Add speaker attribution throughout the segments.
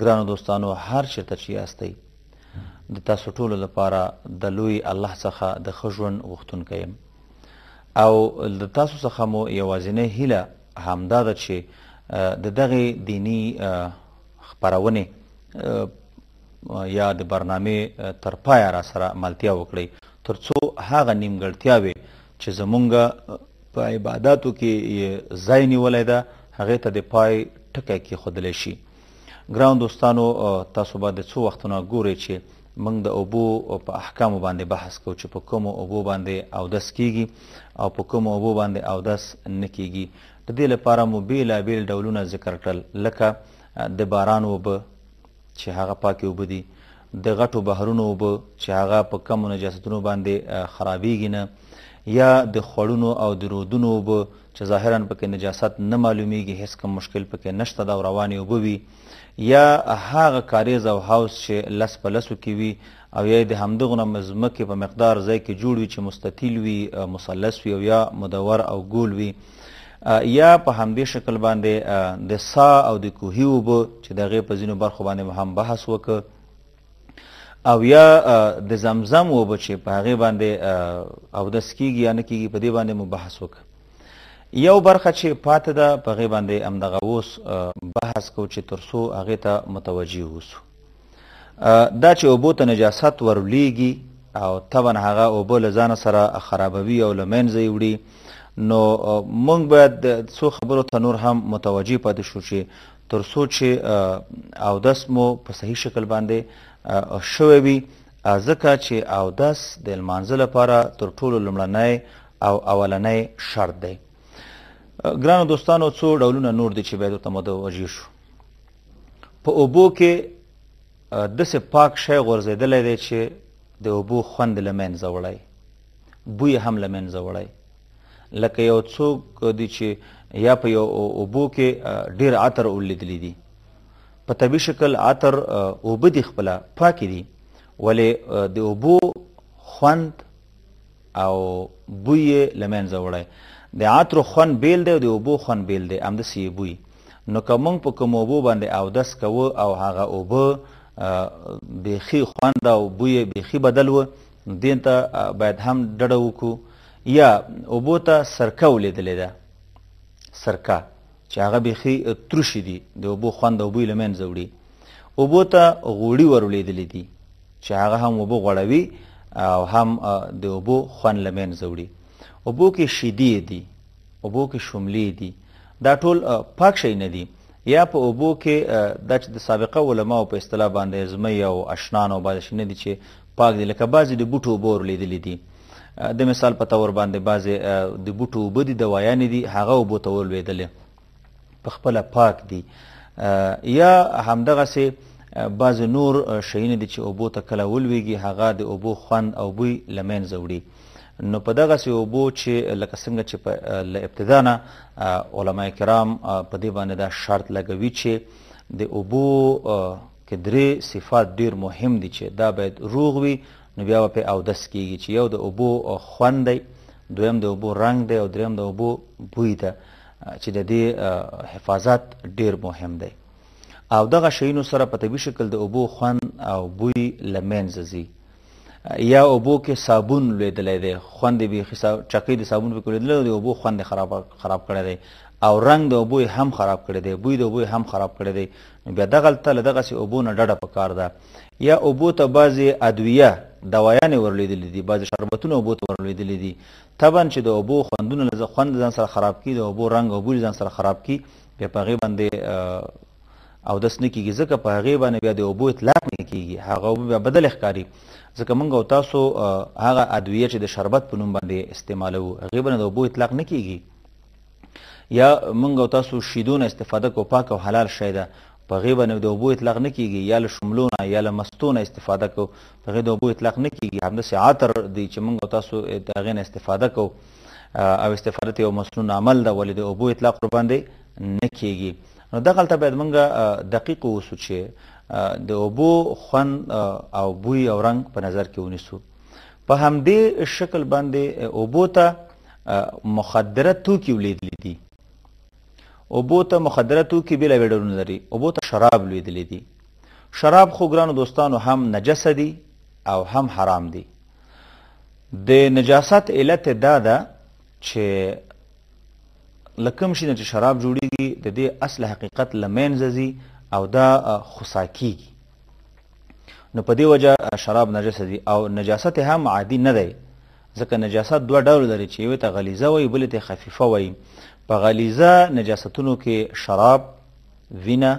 Speaker 1: ګرانو دوستانو هر چیرته چې یاستئ د تاسو ټولو لپاره د لوی الله څخه د ښه ژوند غوښتونکی یم او د تاسو څخه مو یوازینۍ هیله همدا ده چې د دغې دیني خپرونې یا د برنامې تر پایه را سره ملتیا وکړئ ترڅو هغه نیمګړتیاوې چې زمونږ په عباداتو کې یې ځای نیولی ده هغې ته د پای ټکی کېښودلی شي ګران دوستانو تاسو به د څو وختونه ګورئ چې موږ د اوبو په احکامو باندې بحث کوو چې په کومو اوبو باندې اودس کیږي او په کومو اوبو باندې اودس نه کیږي د دې لپاره مو بېلابېل ډولونه ذکر کړل لکه د باران اوبه چې هغه پاکې اوبه دي د غټو بحرونو اوبه چې هغه په کمو نجاستونو باندې خرابېږي نه یا د خوړونو او د رودونو اوبه چې ظاهرا پکې نجاست نه معلومیږي هیڅ کوم مشکل پکې نشته دا روانې اوبه وي یا هغه کاریز او هاوس چې لس په لسو کې وي او یا یې د همدغونه مځمکې په مقدار ځای کې جوړ وي چې مستطیل وي، مثلث وي او یا مدور او ګول وي یا په همدې شکل باندې د سا او د کوهي اوبه چې د هغې په ځینو برخو باندې مو هم بحث وکړ او یا د زمزم اوبه چې په هغې باندې اودس کیږي یا نه کیږي په دې باندې مو بحث وکړ یو برخه چې پاتې ده په هغې باندې همدغه اوس بحث کوو چې تر څو هغې ته متوجه اوسو دا چې اوبو ته نجاست ورلیږي او طبعا هغه اوبه له ځانه سره خرابوي او له منځه یې وړي نو موږ باید څو خبرو ته نور هم متوجه پاتې شو چې تر څو چې اودس مو په صحیح شکل باندې شوی وي ځکه چې اودس د لمانځه لپاره تر ټولو لومړنی او اولنی شرط دی ګرانو دوستانو څو ډولونه نور دي چې باید ورته متوجه شو په اوبو کې داسې پاک شی غورځېدلی دی چې د اوبو خوند له منځه وړی بوی هم له منځه وړی لکه یو څوک دی چې یا په یو اوبو کې ډیر عطر ولیدلی دي په طبي شکل عطر اوبه دي خپله پاکې دي ولې د اوبو خوند او بوی یې له منځه وړی. د عطرو خوند بېل دی او د اوبو خوند بېل دی، همداسې یې بوی. نو که موږ په کومو اوبو باندې اودس کوو او هغه اوبه بېخي خوند او بوی یې بېخي بدل و، نو دې ته باید هم ډډه وکړو. یا اوبو ته سرکه ولېدلې ده، سرکه، چې هغه بېخي تروشې دي، د اوبو خوند او بوی له منځه وړي. اوبو ته غوړي ورولېدلي دي. چې هغه هم اوبه غوړوي او هم د اوبو خوند له منځه وړي اوبو کې شیدې دي اوبو کې شملې دي دا ټول پاک شي نه دي یا په اوبو کې د چې د سابقه علما په اصطلاح باندې زمي او اشنان او باندې شنه دي چې پاک دي لکه بعضی د بوټو بور لیدل دي د مثال په تور باندې بعضی د بوټو وبدي دوايان دي هغه وبو تور لیدل په خپل پاک دي یا همدغه سي بعض نور شیونه دي چې اوبو ته کله ولويږي هغه د اوبو خوند او بوی لمنځه وړي نو په دغه سي اوبو چې لکه څنګه چې په ابتدا نه علما کرام په دې باندې دا شرط لګوي چې د اوبو کې درې صفات ډیر مهم دي چې دا باید روغ وي نو بیا په او دس کیږي چې یو د اوبو خوند دی دویم د اوبو رنگ دی او دریم د اوبو بوی ده چې د دې حفاظت ډیر مهم دی او دغه شیونو سره په طبي شکل د اوبو خوند او بوی لمنځه ځي یا اوبو کې صابون لویدلی دی خوند یې بیخي چکۍ د صابون پکې لویدلی دی د اوبو خوند یې خراب خراب کړی دی او رنګ د اوبو هم خراب کړی دی بوی د اوبو هم خراب کړی دی نو بیا دغلته له دغسې اوبو نه ډډه پکار ده یا اوبو ته بعضې ادویه دوایانې ورلوېدلې دي بعضې شربتونه اوبو ته ورلوېدلې دي طبعا چې د اوبو خوندونه له ځه خوند ځان سره خراب کی د اوبو رنګ او بوی ځان سره خراب کی بیا په هغې باندې او دس نه کیږي ځکه په هغې باندې بیا د اوبو اطلاق نه کیږي هغه اوبه بیا بدل ښکاري ځکه موږ او تاسو هغه ادویه چې د شربت په نوم باندې استعمالوو هغې باندې د اوبو اطلاق نه کیږي یا مونږ او تاسو شیدو نه استفاده کو پاک او حلال شی ده په هغې باندې د اوبو اطلاق نه کېږي یا له شملو نه یا له مستو نه استفاده کو په هغې د اوبو اطلاق نه کېږي همداسې عطر دی چې مونږ او تاسو د هغې نه استفاده کو او استفاده ترې یو مسنون عمل ده ولې د اوبو اطلاق ورباندې نه کېږي نو دغلته باید مونږ دقیق اوسو چې د اوبو خوند او بوی او رنګ په نظر کې ونیسو په همدې شکل باندې اوبو ته مخدره توکي ولیدلې دي اوبو ته مخدره توکي بلا ویډرونه لري اوبو ته شراب لویدلې دي شراب خو ګرانو دوستانو هم نجس دي او هم حرام دي د نجاست علت دا ده چې لکم شي چې شراب جوړیږي د دې اصل حقیقت لمنځه ځي او دا خساکیږي نو په دې وجه شراب نجس دي او نجاست هم عادي نه دی ځکه نجاست دوه ډول لري چې یو ته غلیظه وي بل ته خفیفه وي په غلیظه نجاستونو کې شراب وینه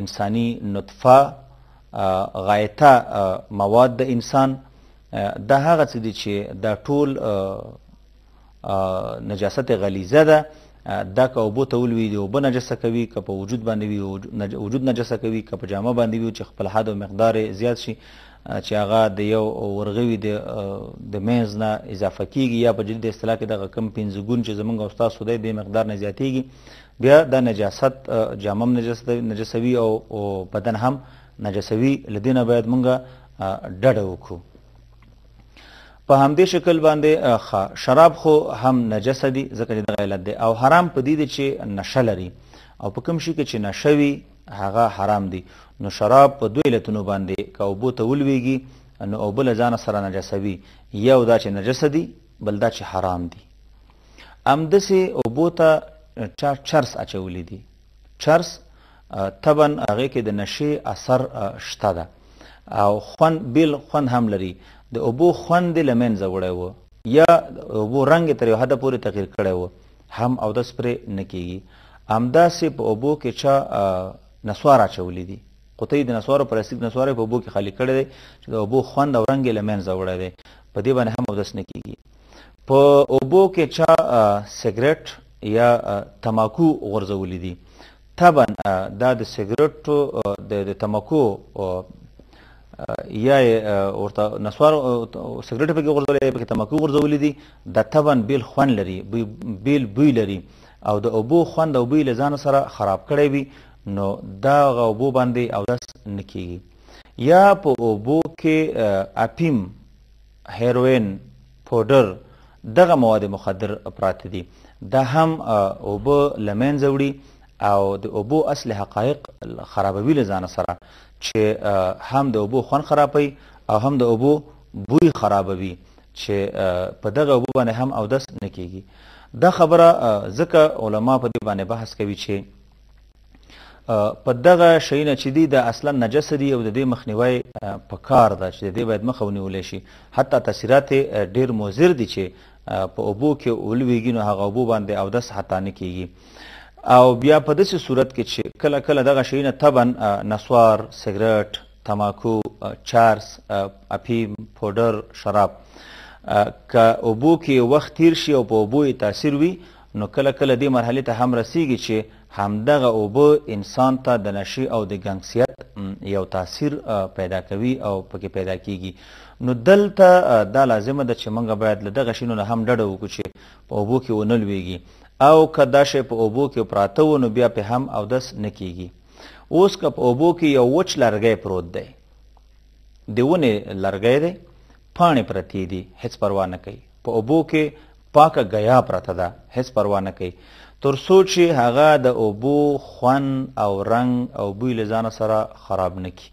Speaker 1: انساني نطفه غایته مواد د انسان دا هغه څه دي چې دا ټول نجاست غلیظه ده دا که اوبو ته ولوي د اوبه نجسه کوي که په وجود باندې وي وجود نجسه کوي که په جامه باندې وي چې خپل حد او مقدار زیات شي چې هغه د یو ورغوي د د مینځ نه اضافه کیږي یا په جدي اصطلاح کې دغه کم پنځه ګون چې زمونږ استاد سودای د مقدار نه زیاتیږي بیا د نجاست جامم نجست نجسوي او بدن هم نجسوي لدینه باید مونږه ډډه وکړو په همدې شکل باندې خا شراب خو هم نجس دي ځکه چې دغه علت دی او حرام په دې دی چې نشه لري او په کوم شي کې چې نشه وي هغه حرام دي نو شراب په دوه علتونو باندې که اوبو ته ولویږي نو اوبه له ځانه سره نجسوي یو دا چې نجس دي بل دا چې حرام دي همداسې اوبو ته چا چرس اچولی دي چرس طبعا هغه کې د نشي اثر شته ده او خوند بیل خوند هم لري د اوبو خوند له منځه وړی و یا اوبو رنګ تر یو حده پورې تغیر کړی و هم او د سپرې نه کیږي همداسې په اوبو کې چا نسوار اچولی دي قطعی د نسوارو پلاستیک نسوار په اوبو کې خالی کړی دی چې د اوبو خوند او رنګ له منځه وړی دی په دې باندې هم اودس نه کیږي په اوبو کې چا سګرټ یا تماکو غورځولي دي طبعا دا د سګرټو د تماکو یا ورته نسوار سګرټ پکې غورځولې یا پکې تماکو غورځولې دي دا طبعا بیل خوند لري بیل بوی لري او د اوبو خوند او بوی له ځان سره خراب کړی وي نو دا غوبو باندې او داس نکیږي یا په اوبو کې اپیم هیروین، پوډر، دغه مواد مخدر پراته دي. دا هم اوبه له منځه وړي او د اوبو اصلي حقایق خرابوي له ځانه سره چې هم د اوبو خوند خرابوي او هم د اوبو بوی خرابوي چې په دغه اوبو باندې هم اودس نه کیږي. دا خبره ځکه علما په دې باندې بحث کوي چې په دغه شي نه چې دی د اصلا نجس دی او د دې مخنیوي په کار ده چې دې باید مخه ونیول شي حتی تاثیرات ډیر مضر دي چې په اوبو کې ولویږي نو هغه اوبو باندې او دس حتی نه کیږي او بیا په داسې صورت کې چې کله کله دغه شي نه طبعا نسوار سګرټ تماکو چارس اپیم پودر شراب که اوبو کې وخت تیر شي او په اوبو یې تاثیر وي نو کله کله دې مرحلې ته هم رسېږي چې همدغه اوبه انسان ته د نشې او د ګنګسیت یو تاثیر پیدا کوي او پکې پیدا کېږي. نو دلته دا لازمه ده چې موږ باید له دغه شیونو نه هم ډډه وکړو چې په اوبو کې ونه لوېږي او که دا شی په اوبو کې پراته و نو بیا پې هم اودس نه کېږي. اوس که په اوبو کې یو وچ لرګی پروت دی، د ونې لرګی دی، پاڼې پرتې دي، هېڅ پروا نه کوي، په اوبو کې پاکه ګيا پرته ده هېڅ پروا نه کوي تر څو چې هغه د اوبو خوند او رنګ او بوی له ځانه سره خراب نه کړي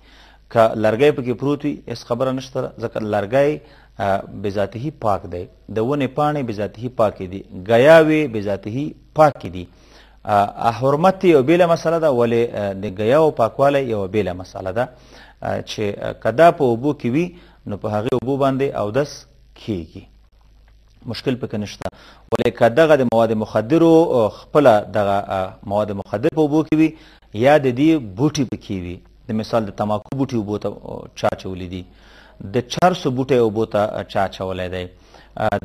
Speaker 1: که لرګی پکې پروت وي هېڅ خبره نشته ځکه لرګی بذاته پاک دی د ونې پاڼې بذاته پاکې دي ګیاوې بذاته پاکې دي حرمت یو بیله مسله ده ولې د ګیاو پاکوالی یو بیله مسله ده چې کدا په اوبو کې وي نو په هغې اوبو باندې اودس کیږي مشکل پکې نشته ولې که دغه د مواد مخدرو خپل دغه مواد مخدر په وبو کې وي یا د دې بوټي پکې وي د مثال د تماکو بوټي وبو ته چاچولې دي د چارسو بوټي وبو ته چاچولې دی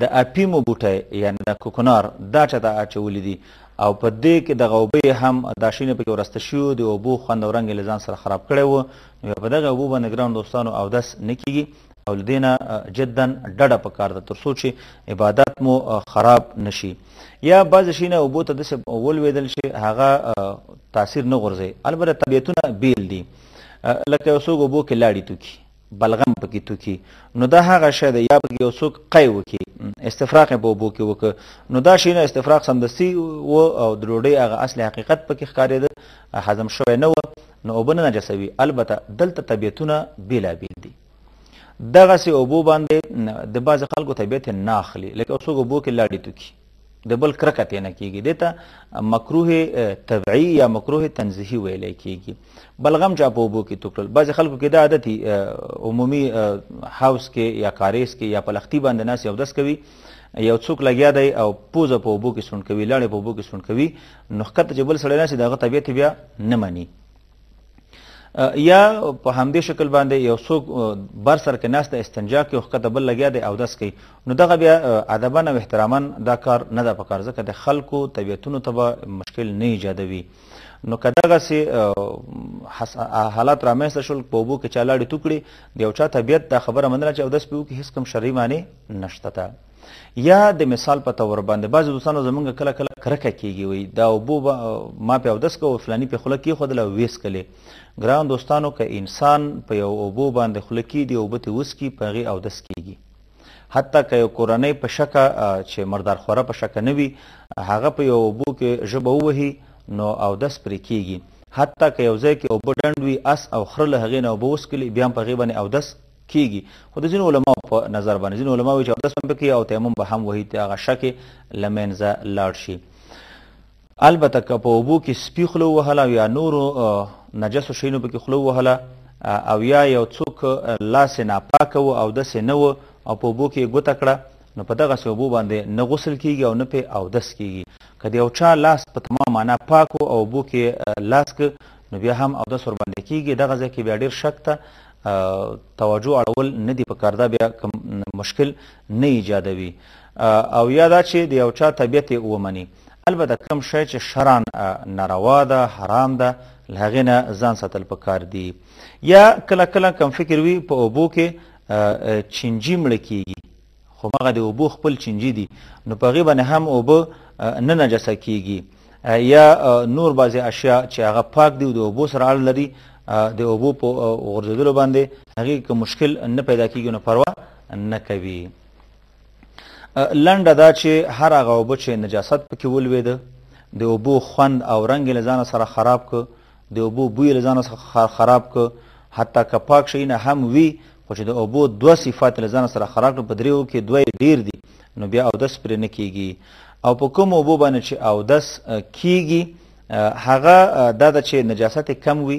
Speaker 1: د اپیمو بوټي یعنی د کوکنار دا چاته اچولې دي او په دې کې د غوبې هم دا شینه پکې ورسته شو د وبو خوند او رنگ لزان سره خراب کړي وو نو په دغه وبو باندې ګران دوستانو او داس نکېږي او لدینا جدا ډډه پکار ده ترڅو چې عبادت مو خراب نشي یا بعض شینه او بوته د ولویدل شي هغه تاثیر نه غورځي البته طبيعتونه بیل دي لکه یو څوګ بو کې لاړی تو کی بلغم پکې تو کی نو دا هغه شی دی یا پکې یو څوک قی وکي استفراق په بو کې وک نو دا شینه استفراق سمدستی و او د ډوډۍ هغه اصل حقیقت پکې ښکارید هضم شوی نه و نو وبنه نجسوي البته دلته طبيعتونه بیلا بیل دي دغه سي اوبو باندې د باز خلکو طبيعت نه اخلي لکه اوسو اوبو کې لاړې توکي د بل کرکه ته نه کیږي دته مکروه تبعی یا مکروه تنزیهی ویل کیږي بلغم چا په وبو کې توکل بعض خلکو کې دا عادتي عمومي هاوس کې یا کاریس کې یا پلختی باندې ناس یو دس کوي یو څوک لګیا دی او پوزه په وبو کې سون کوي لاړې په وبو کې سون کوي نو خکته چې بل سړی ناس دغه طبیعت بیا نه مني یا په همدې شکل باندې یو څوک بر سر کې ناسته استنجا کوي او ښکته بل لګیا دی اودس کوي نو دغه بیا ادبا او احتراما دا کار نه ده پکار ځکه د خلکو طبیعتونو ته به مشکل نه ایجادوي نو که دغسې حالات رامنځته شول په اوبو کې چا لاړې تو کړې د یو چا طبیعت دا خبره منله چې اودس پې وکړي هېڅ کوم شرعي معنې نشته ده یا د مثال په تور باندې بعضې دوستانو زمونږ کله کله کرکه کېږي وي دا اوبو به ما پې اودس کوه فلاني پې خوله کېښودله او ویې څکلې ګران دوستانو که انسان په یو اوبو باندې خوله کېږدي اوبه ترې وڅکي په هغې اودس کېږي حتی که یو کورنۍ په شکه چې مردارخوره په شکه نه وي هغه په یو اوبو کې ژبه ووهي نو اودس پرې کېږي حتی که یو ځای کې اوبه ډنډ وي اس او خره له هغې نه اوبه وڅکلي بیا هم په هغې باندې اودس کیږي خو د ځینو علماو په نظر باندې ځینو علماو چې اودس هم کوي او تیمم به هم وهي ته هغه شک له منځه لاړ شي البته که په اوبو کې سپي خوله ووهله او یا نورو نجسو شیانو پکې خوله ووهله او یا یو څوک لاس یې ناپاکه و اودس یې نه و او په اوبو کې یې ګوته کړه نو په دغسې اوبو باندې نه غسل کیږي او نه پرې اودس کیږي که د یو چا لاس په تمامه معنا پاک و او اوبو کې لاس که نو بیا هم اودس ورباندې کیږي دغه ځای کې بیا ډېر شک ته توجه اړول نه دی پکار دا بیا کوم مشکل نه ایجادوي او یا دا چې د یو چا طبیعت ومني البته کم شی چې شرعا ناروا ده حرام ده له هغې نه ځان ساتل پکار دي یا کله کله کم فکر وي په اوبو کې چینجي مړه کیږي خو مغه د اوبو خپل چنجي دي نو په غي باندې هم اوبه نه نجسه کیږي یا نور بعضی اشیاء چې هغه پاک دي او د اوبو سره اړ لري د اوبو په غورځېدلو باندې هغه کې مشکل نه پیدا کیږي نو پروا نه کوي لنډه دا چې هر هغه اوبه چې نجاست پکې ولوېده د اوبو خوند او رنګ له ځانه سره خراب ک د اوبو بوی له ځانه څخه خراب ک حتی که پاک شي نه هم وي خو چې د اوبو دوه صفات له ځانه سره خراب کړو په دریو کې دوه ډیر دي نو بیا او دس پرې نه کیږي او په کوم اوبو باندې چې او دس کیږي هغه دا چې نجاست کم وي